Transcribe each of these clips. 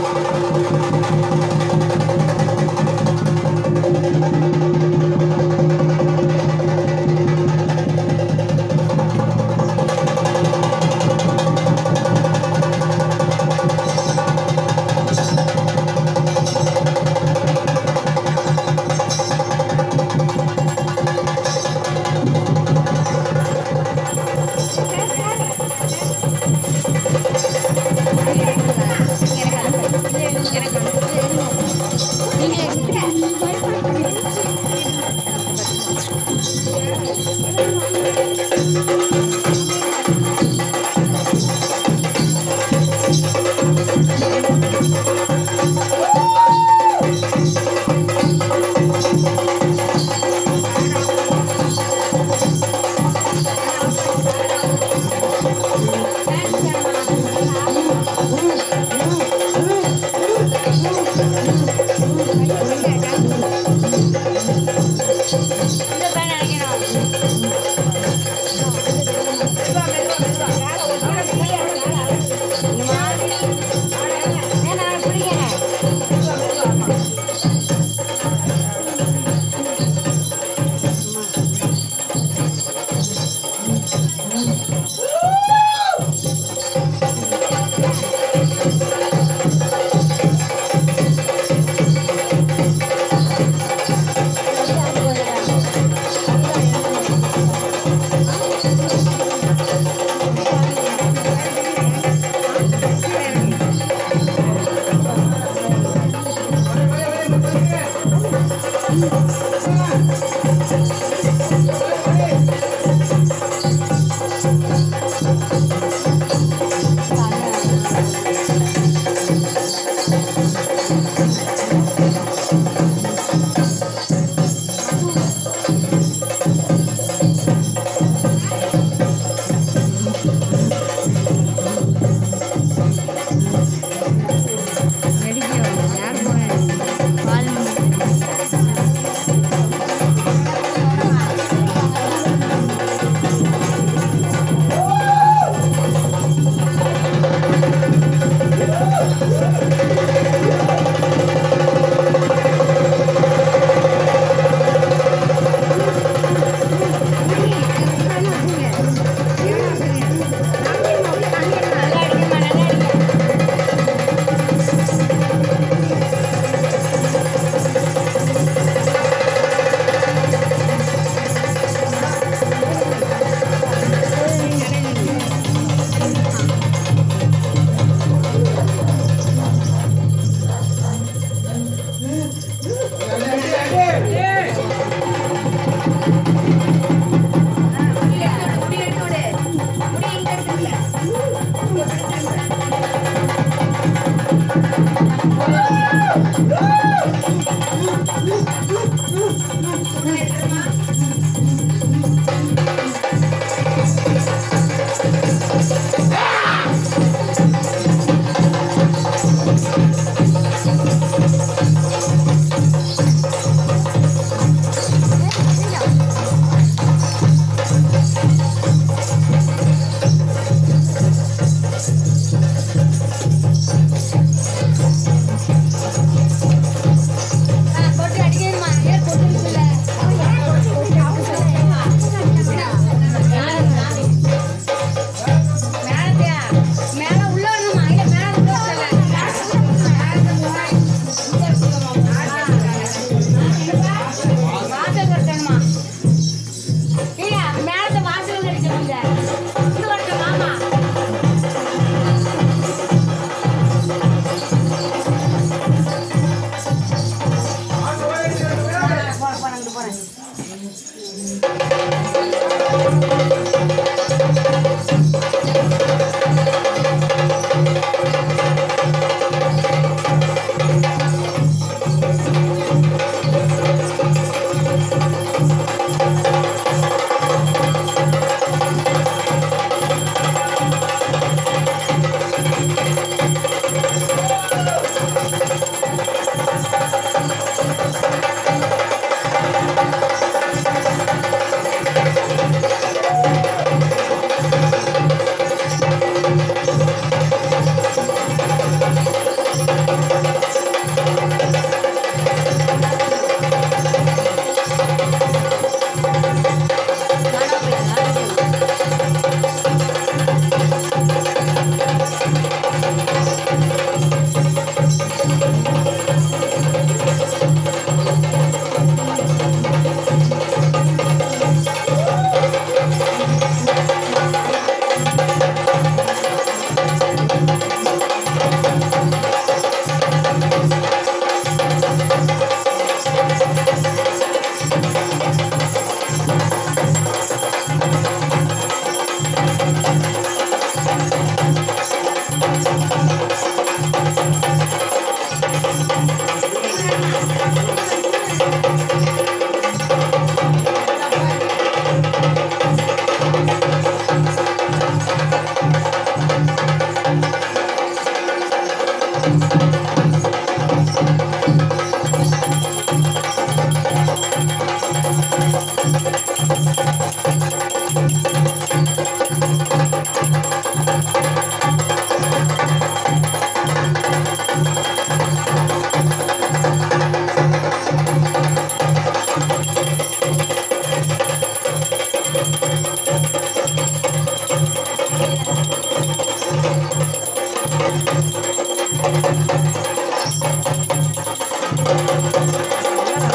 Música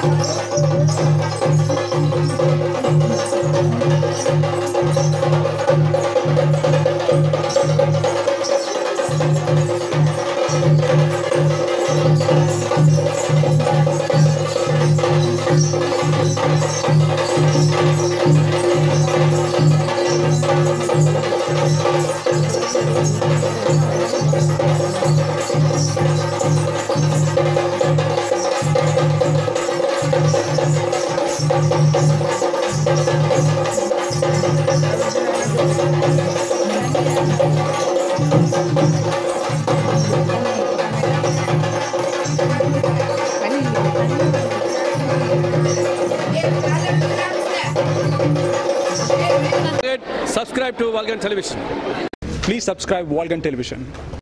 Gracias. Subscribe to Vulcan Television. Please subscribe Walgan Television.